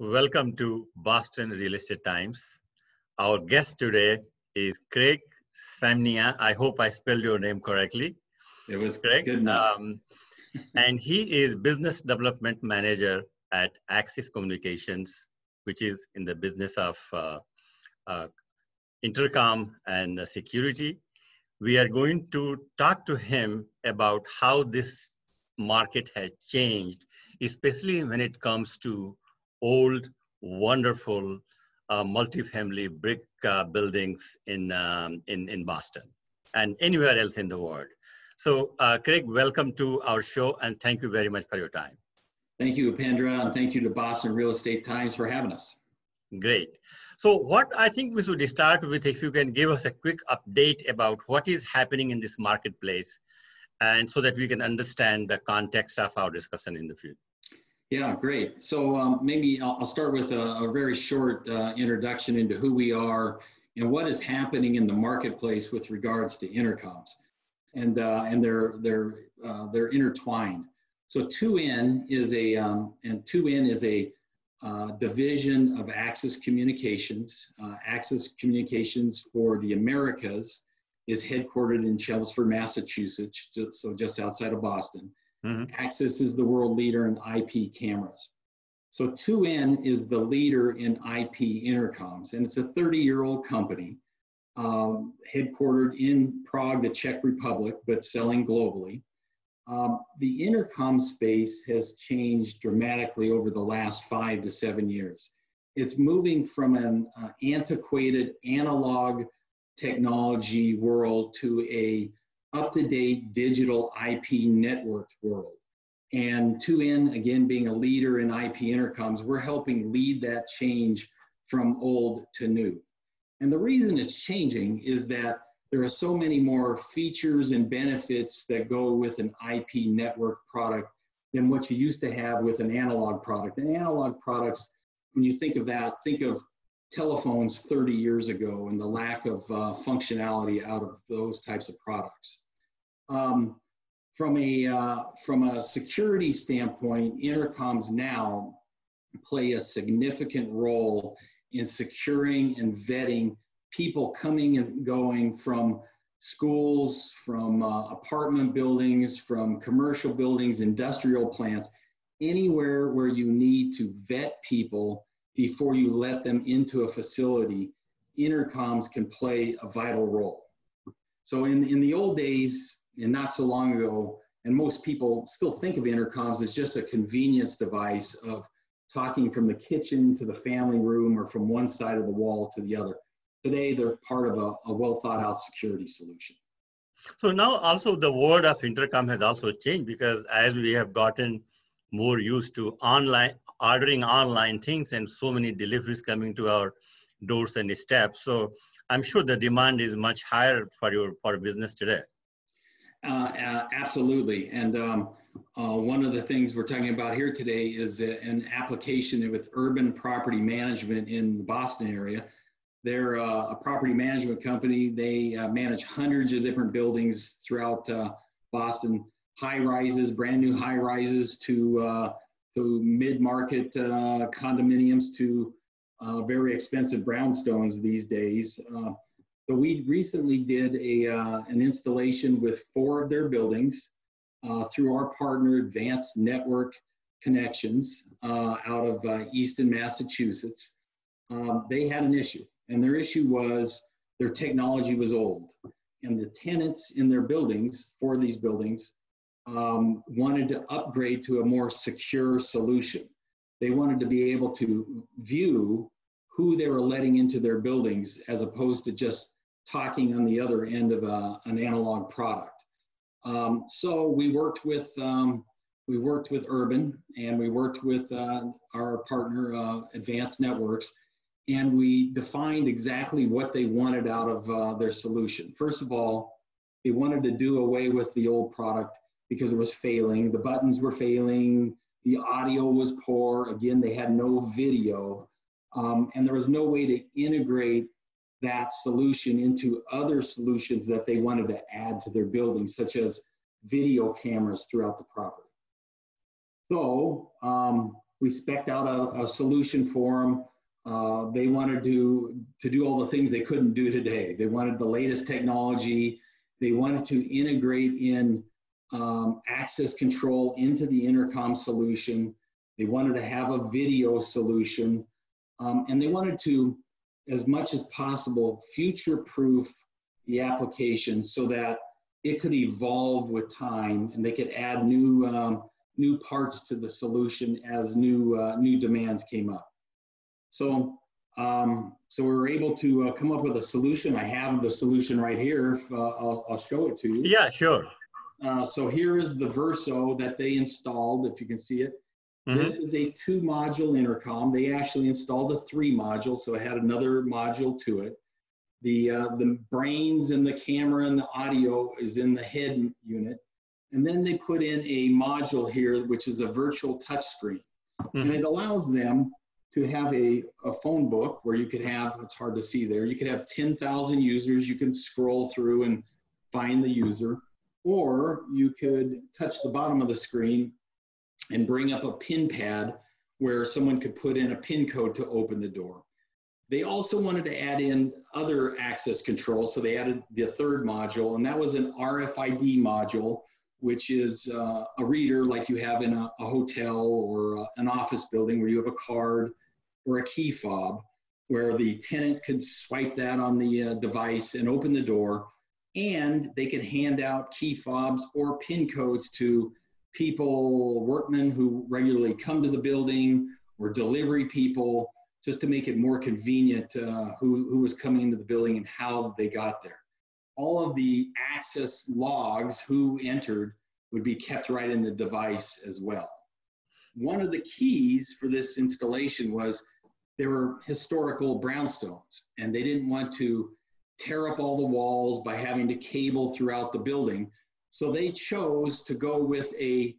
Welcome to Boston Real Estate Times. Our guest today is Craig Szmania. I hope I spelled your name correctly. It was Craig. good enough. Um, and he is Business Development Manager at Axis Communications, which is in the business of uh, uh, intercom and uh, security. We are going to talk to him about how this market has changed, especially when it comes to old, wonderful uh, multifamily brick uh, buildings in, um, in, in Boston and anywhere else in the world. So, uh, Craig, welcome to our show and thank you very much for your time. Thank you, Upendra, and thank you to Boston Real Estate Times for having us. Great. So, what I think we should start with, if you can give us a quick update about what is happening in this marketplace, and so that we can understand the context of our discussion in the future. Yeah, great. So um, maybe I'll, start with a, a very short uh, introduction into who we are and what is happening in the marketplace with regards to intercoms, and uh, and they're they're uh, they're intertwined. So 2N is a um, and 2N is a uh, division of Axis Communications. Uh, Axis Communications for the Americas is headquartered in Chelmsford, Massachusetts, so just outside of Boston. Mm-hmm. Axis is the world leader in IP cameras. So 2N is the leader in IP intercoms, and it's a 30 year old company um, headquartered in Prague, the Czech Republic, but selling globally. Um, the intercom space has changed dramatically over the last five to seven years. It's moving from an uh, antiquated analog technology world to a up-to-date digital IP networked world. And 2N, again, being a leader in IP intercoms, we're helping lead that change from old to new. And the reason it's changing is that there are so many more features and benefits that go with an IP network product than what you used to have with an analog product. And analog products, when you think of that, think of telephones 30 years ago and the lack of uh, functionality out of those types of products. Um, from a uh, from a security standpoint, intercoms now play a significant role in securing and vetting people coming and going from schools, from uh, apartment buildings, from commercial buildings, industrial plants, anywhere where you need to vet people before you let them into a facility, intercoms can play a vital role. So in, in the old days, and not so long ago, and most people still think of intercoms as just a convenience device of talking from the kitchen to the family room or from one side of the wall to the other. Today, they're part of a, a well thought out security solution. So now also the word of intercom has also changed because as we have gotten more used to online ordering online things and so many deliveries coming to our doors and steps. So I'm sure the demand is much higher for your for business today. Uh, absolutely. And um, uh, one of the things we're talking about here today is a, an application with urban property management in the Boston area. They're uh, a property management company. They uh, manage hundreds of different buildings throughout uh, Boston, high rises, brand new high rises to, uh, to mid-market condominiums to very expensive brownstones these days. So we recently did a, uh, an installation with four of their buildings uh, through our partner Advanced Network Connections uh, out of uh, Easton, Massachusetts. Um, they had an issue, and their issue was their technology was old. And the tenants in their buildings, for these buildings, um, wanted to upgrade to a more secure solution. They wanted to be able to view who they were letting into their buildings as opposed to just talking on the other end of a, an analog product. Um, so we worked with um, we worked with Urban and we worked with uh, our partner uh, Advanced Networks, and we defined exactly what they wanted out of uh, their solution. First of all, they wanted to do away with the old product because it was failing. The buttons were failing. The audio was poor. Again, they had no video. Um, and there was no way to integrate that solution into other solutions that they wanted to add to their building, such as video cameras throughout the property. So um, we spec'd out a, a solution for them. Uh, they wanted to, to do all the things they couldn't do today. They wanted the latest technology. They wanted to integrate in um, access control into the intercom solution. They wanted to have a video solution. Um, and they wanted to, as much as possible, future proof the application so that it could evolve with time and they could add new, um, new parts to the solution as new, uh, new demands came up. So, um, so we were able to uh, come up with a solution. I have the solution right here. If, uh, I'll, I'll show it to you. Yeah, sure. Uh, so here is the Verso that they installed, if you can see it. Mm -hmm. This is a two module intercom. They actually installed a three module, so it had another module to it. The, uh, the brains and the camera and the audio is in the head unit. And then they put in a module here, which is a virtual touchscreen. Mm -hmm. And it allows them to have a, a phone book where you could have, it's hard to see there, you could have 10,000 users. You can scroll through and find the user or you could touch the bottom of the screen and bring up a pin pad where someone could put in a pin code to open the door. They also wanted to add in other access control, so they added the third module, and that was an RFID module, which is uh, a reader like you have in a, a hotel or uh, an office building where you have a card or a key fob, where the tenant could swipe that on the uh, device and open the door and they could hand out key fobs or pin codes to people, workmen who regularly come to the building or delivery people, just to make it more convenient uh, who, who was coming into the building and how they got there. All of the access logs, who entered, would be kept right in the device as well. One of the keys for this installation was there were historical brownstones, and they didn't want to tear up all the walls by having to cable throughout the building. So they chose to go with a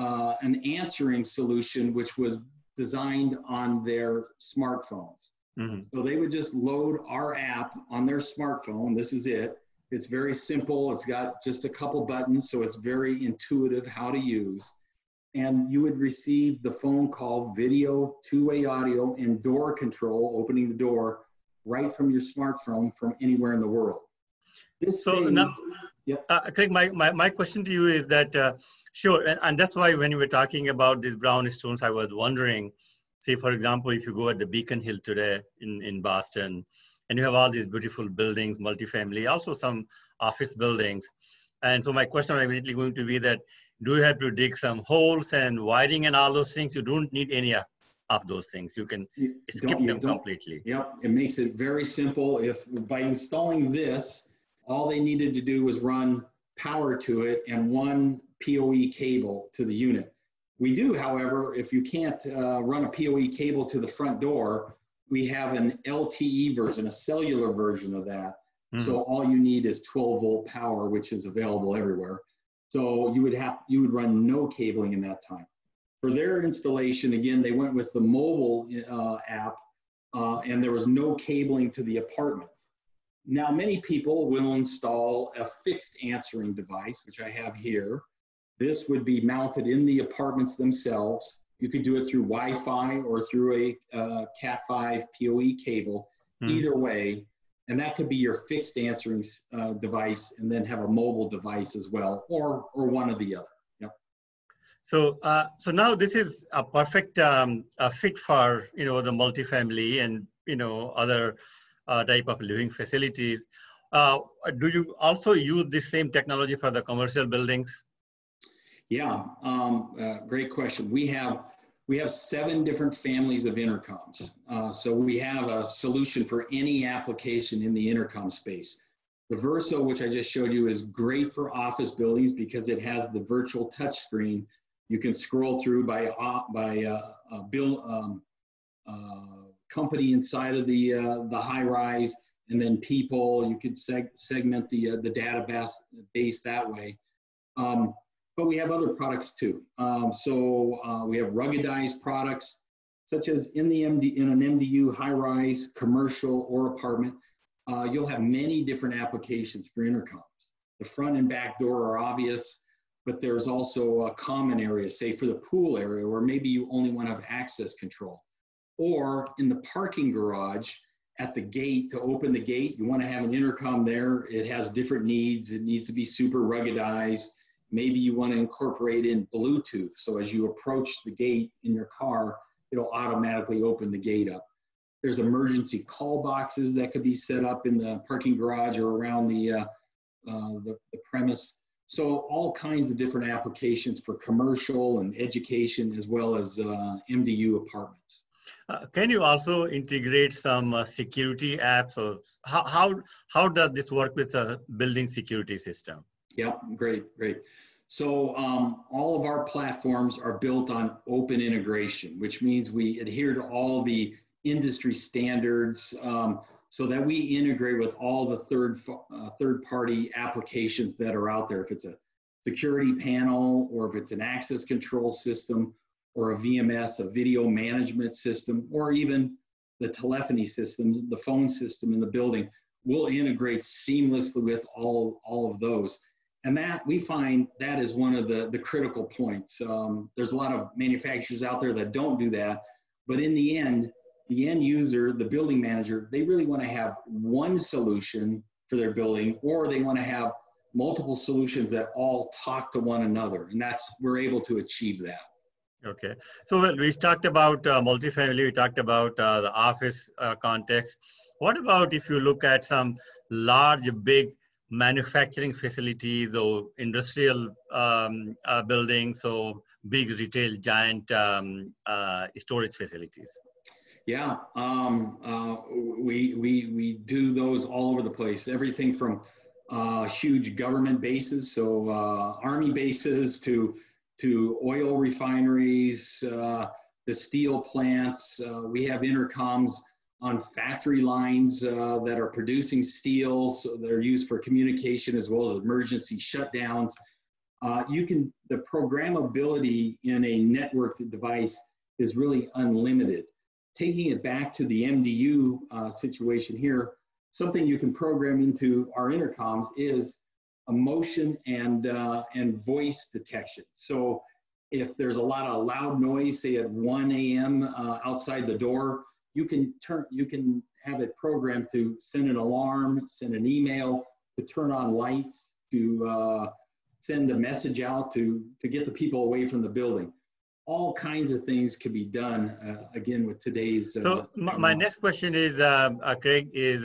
uh, an answering solution which was designed on their smartphones. Mm-hmm. So they would just load our app on their smartphone. This is it. It's very simple. It's got just a couple buttons, so it's very intuitive how to use. And you would receive the phone call, video, two way audio, and door control, opening the door right from your smartphone from anywhere in the world. This so same, now, yep. uh, Craig, my, my, my question to you is that, uh, sure, and, and that's why when you were talking about these brown stones, I was wondering, say, for example, if you go at the Beacon Hill today in, in Boston, and you have all these beautiful buildings, multifamily, also some office buildings. And so my question is immediately going to be that, do you have to dig some holes and wiring and all those things? You don't need any of those things. You can you skip them completely. Yep, it makes it very simple. If by installing this, all they needed to do was run power to it and one PoE cable to the unit. We do, however, if you can't uh, run a PoE cable to the front door, we have an LTE version, a cellular version of that. Mm. So all you need is 12 volt power, which is available everywhere. So you would have you would run no cabling in that time. For their installation, again, they went with the mobile uh, app uh, and there was no cabling to the apartments. Now, many people will install a fixed answering device, which I have here. This would be mounted in the apartments themselves. You could do it through Wi-Fi or through a uh, Cat5 PoE cable, mm. either way. And that could be your fixed answering uh, device and then have a mobile device as well, or, or one or the other. So, uh, so now this is a perfect um, a fit for you know the multifamily and you know other type of living facilities. Uh, do you also use the same technology for the commercial buildings? Yeah, um, uh, great question. We have we have seven different families of intercoms. Uh, so we have a solution for any application in the intercom space. The Verso, which I just showed you, is great for office buildings because it has the virtual touchscreen you can scroll through by uh, by uh, uh, bill um, uh, company inside of the uh, the high rise, and then people. You could seg segment the uh, the database base that way. Um, but we have other products too. Um, so we have ruggedized products, such as in the MD in an MDU high rise, commercial or apartment. you'll have many different applications for intercoms. The front and back door are obvious but there's also a common area, say for the pool area, where maybe you only want to have access control. Or in the parking garage, at the gate to open the gate, you want to have an intercom there. It has different needs. It needs to be super ruggedized. Maybe you want to incorporate in Bluetooth. So as you approach the gate in your car, it'll automatically open the gate up. There's emergency call boxes that could be set up in the parking garage or around the, uh, uh, the, the premise. So all kinds of different applications for commercial and education as well as uh, MDU apartments. Uh, can you also integrate some uh, security apps or how, how, how does this work with a building security system? Yeah, great, great. So um, all of our platforms are built on open integration, which means we adhere to all the industry standards um, so that we integrate with all the third, uh, third party applications that are out there. If it's a security panel or if it's an access control system or a VMS, a video management system, or even the telephony system, the phone system in the building, will integrate seamlessly with all, all of those. And that we find that is one of the, the critical points. Um, there's a lot of manufacturers out there that don't do that, but in the end, the end user, the building manager, they really want to have one solution for their building, or they want to have multiple solutions that all talk to one another. And that's, we're able to achieve that. Okay. So we talked about uh, multifamily, we talked about uh, the office uh, context. What about if you look at some large, big manufacturing facilities or industrial um, uh, buildings so big retail giant um, uh, storage facilities? Yeah, um, uh, we, we, we do those all over the place. Everything from huge government bases, so army bases to to oil refineries, uh, the steel plants. Uh, we have intercoms on factory lines uh, that are producing steel, so they're used for communication as well as emergency shutdowns. Uh, you can, the programmability in a networked device is really unlimited. Taking it back to the MDU uh, situation here, something you can program into our intercoms is emotion and, uh, and voice detection. So if there's a lot of loud noise, say at 1 a.m. Uh, outside the door, you can turn, you can have it programmed to send an alarm, send an email, to turn on lights, to uh, send a message out to, to get the people away from the building. All kinds of things can be done uh, again with today's. Uh, so my, my, next question is, uh, uh, Craig, is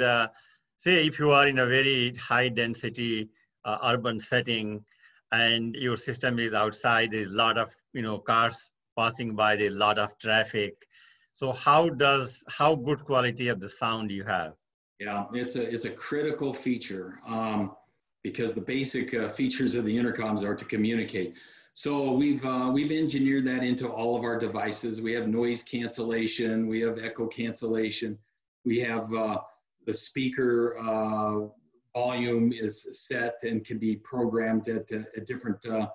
say if you are in a very high density uh, urban setting and your system is outside there's a lot of you know cars passing by there's a lot of traffic. So how does how good quality of the sound you have? Yeah it's a it's a critical feature um, because the basic uh, features of the intercoms are to communicate. So we've uh, we've engineered that into all of our devices. We have noise cancellation we have echo cancellation we have uh, the speaker uh, volume is set and can be programmed at, at different uh,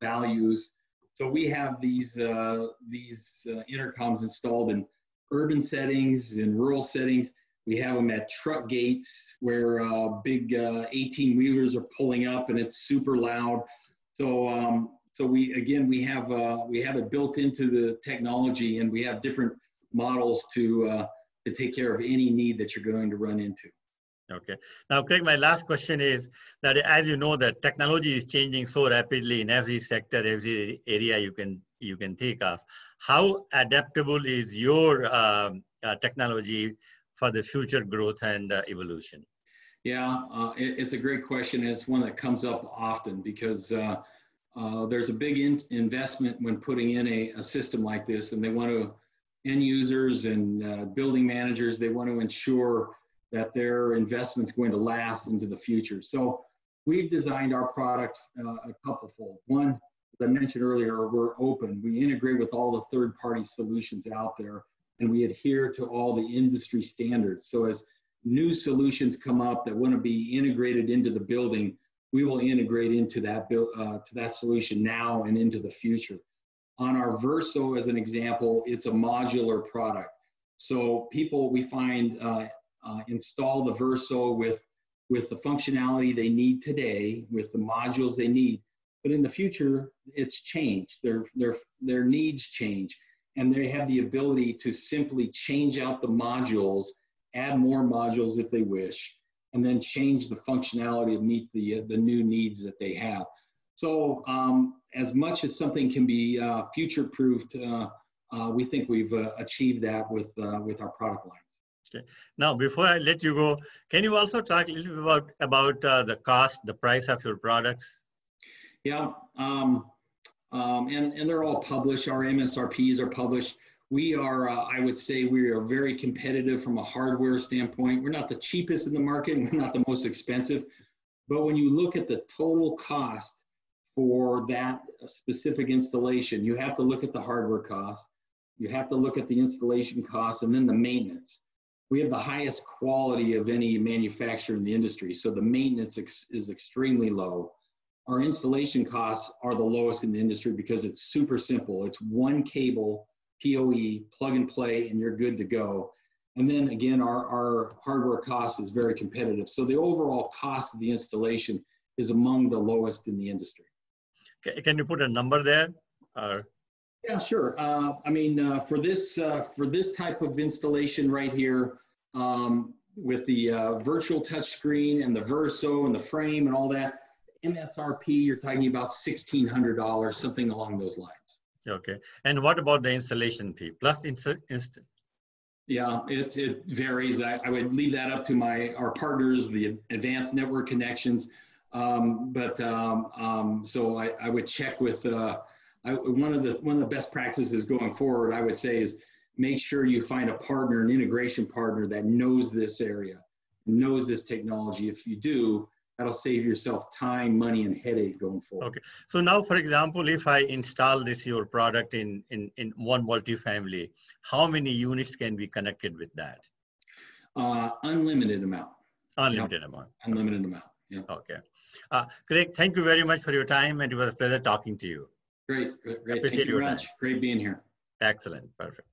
values. So we have these, uh, these uh, intercoms installed in urban settings, in rural settings. We have them at truck gates where big 18 wheelers are pulling up and it's super loud. So, um, so we, again, we have, uh, we have it built into the technology and we have different models to, uh, to take care of any need that you're going to run into. Okay. Now, Craig, my last question is that as you know, that technology is changing so rapidly in every sector, every area you can you can think of. How adaptable is your um, uh, technology for the future growth and uh, evolution? Yeah, uh, it, it's a great question. It's one that comes up often because uh, uh, there's a big in investment when putting in a, a, system like this, and they want to end users and uh, building managers they want to ensure that their investment's going to last into the future. So we've designed our product uh, a couplefold. One, as I mentioned earlier, we're open. We integrate with all the third-party solutions out there, and we adhere to all the industry standards. So as new solutions come up that want to be integrated into the building, we will integrate into that uh, to that solution now and into the future. On our Verso, as an example, it's a modular product. So people, we find uh, uh, install the Verso with, with the functionality they need today, with the modules they need. but in the future, it's changed. Their, their, their needs change, and they have the ability to simply change out the modules, add more modules if they wish, and then change the functionality to meet the, the new needs that they have. So um, as much as something can be uh, future-proofed, uh, uh, we think we've uh, achieved that with, uh, with our product line. Okay. Now, before I let you go, can you also talk a little bit about, about uh, the cost, the price of your products? Yeah, um, um, and, and they're all published. Our MSRPs are published. We are, uh, I would say, we are very competitive from a hardware standpoint. We're not the cheapest in the market, we're not the most expensive. But when you look at the total cost for that specific installation, you have to look at the hardware cost, you have to look at the installation cost, and then the maintenance. We have the highest quality of any manufacturer in the industry, so the maintenance ex is extremely low our installation costs are the lowest in the industry because it's super simple. It's one cable, PoE, plug and play, and you're good to go. And then again, our, our hardware cost is very competitive. So the overall cost of the installation is among the lowest in the industry. Can you put a number there? Or? Yeah, sure. Uh, I mean, uh, for this uh, for this type of installation right here, um, with the uh, virtual touch screen and the Verso and the frame and all that, MSRP, you're talking about $1,600, something along those lines. Okay. And what about the installation fee plus instant? Yeah, it, it varies. I, I, would leave that up to my our partners, the advanced network connections. Um, but um, um, so I, I, would check with uh, I, one of the one of the best practices going forward. I would say is make sure you find a partner, an integration partner that knows this area, knows this technology. If you do, that'll save yourself time, money, and headache going forward. Okay. So now, for example, if I install this your product in, in, in one multifamily, how many units can be connected with that? Uh, unlimited amount. Unlimited yep. amount. Unlimited amount. Yeah. Okay. Uh, Craig, thank you very much for your time, and it was a pleasure talking to you. Great, great, great. Thank you very much. Great being here. Excellent. Perfect.